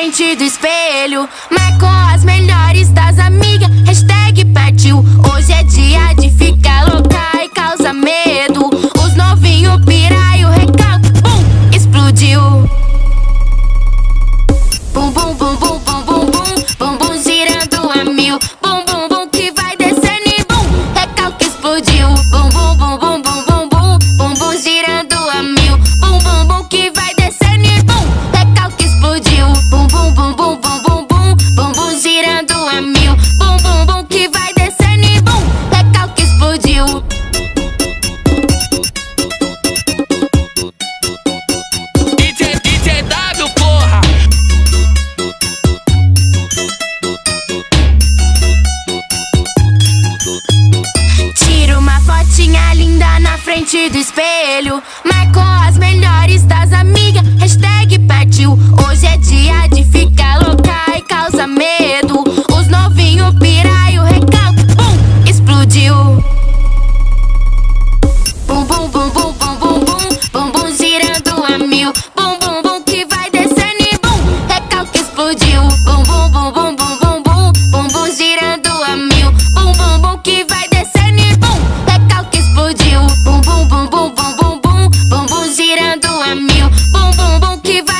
frente do espelho, marcou as melhores. frente do espelho. Marcou as melhores das amigas. Hashtag que vai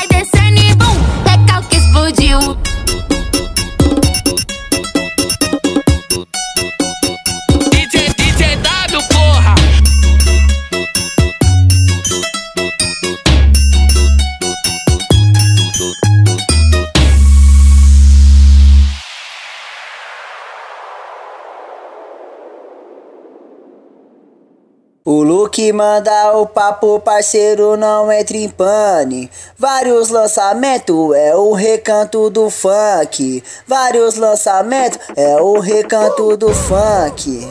O look manda o papo, parceiro, não entre em pane. Vários lançamentos é o recanto do funk. Vários lançamentos é o recanto do funk.